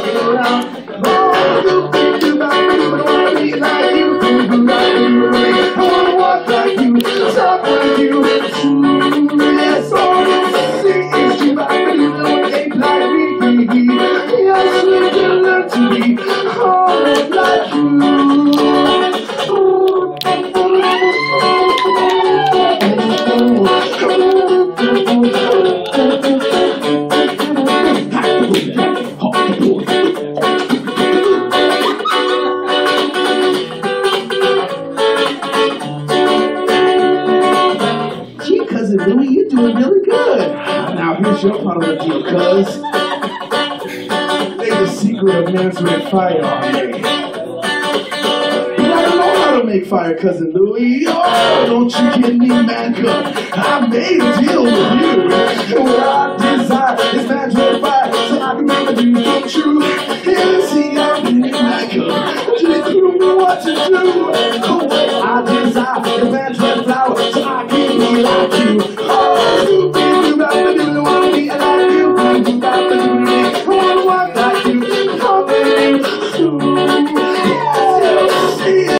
around. Oh, but I wanna be like you. You, I wanna walk like you, talk like you. Yes, all see is you ape like me. Yes, to be hard doing really good. Now here's your part of the deal, cuz. Lay the secret of red fire on me. I don't know how to make fire, cousin Louie. Oh, don't you get me, man, cuz I made a deal with you. And what I desire is red fire, so I can make my dreams come true. And see, I'm getting my cuz. Just tell me what to do. Oh, I desire is red flower, so I can be like you. Oh,